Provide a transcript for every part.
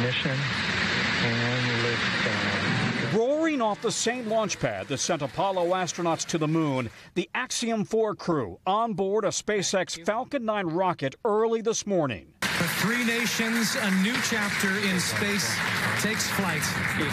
ignition and lift Roaring off the same launch pad that sent Apollo astronauts to the moon, the Axiom 4 crew on board a SpaceX Falcon 9 rocket early this morning. For three nations, a new chapter in space takes flight.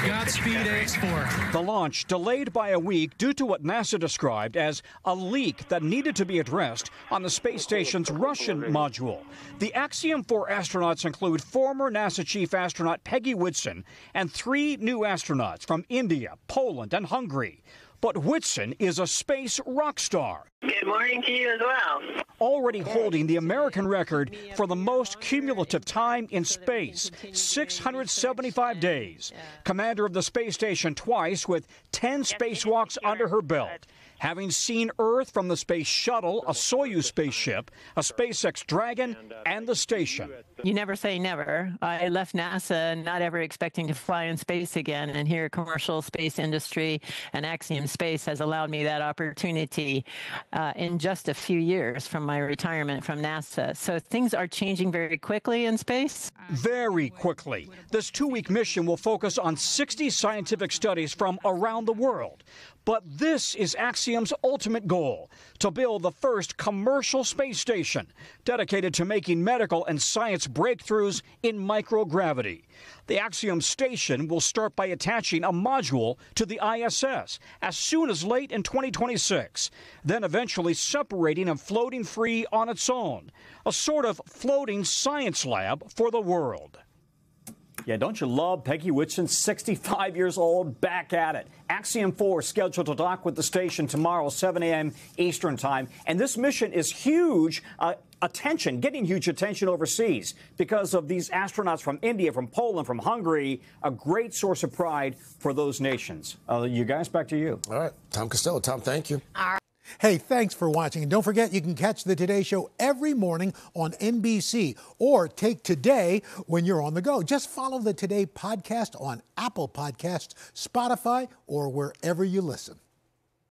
Godspeed AX4. The launch delayed by a week due to what NASA described as a leak that needed to be addressed on the space station's Russian module. The Axiom 4 astronauts include former NASA chief astronaut Peggy Whitson and three new astronauts from India, Poland, and Hungary. But Whitson is a space rock star. Good morning to you as well. Already holding the American record for the most cumulative time in space 675 days. Commander of the space station twice with 10 spacewalks under her belt having seen Earth from the space shuttle, a Soyuz spaceship, a SpaceX Dragon, and the station. You never say never. I left NASA not ever expecting to fly in space again, and here, commercial space industry and Axiom Space has allowed me that opportunity uh, in just a few years from my retirement from NASA. So things are changing very quickly in space. Very quickly. This two week mission will focus on 60 scientific studies from around the world. But this is Axiom's ultimate goal to build the first commercial space station dedicated to making medical and science breakthroughs in microgravity. The Axiom station will start by attaching a module to the ISS as soon as late in 2026, then eventually separating and floating free on its own, a sort of floating science lab for the world. Yeah, don't you love Peggy Whitson, 65 years old, back at it. Axiom 4 scheduled to dock with the station tomorrow, 7 a.m. Eastern Time. And this mission is huge. Uh, attention, getting huge attention overseas because of these astronauts from India, from Poland, from Hungary, a great source of pride for those nations. Uh, you guys, back to you. All right, Tom Costello. Tom, thank you. Hey, thanks for watching. And don't forget, you can catch the Today Show every morning on NBC or take Today when you're on the go. Just follow the Today podcast on Apple Podcasts, Spotify, or wherever you listen.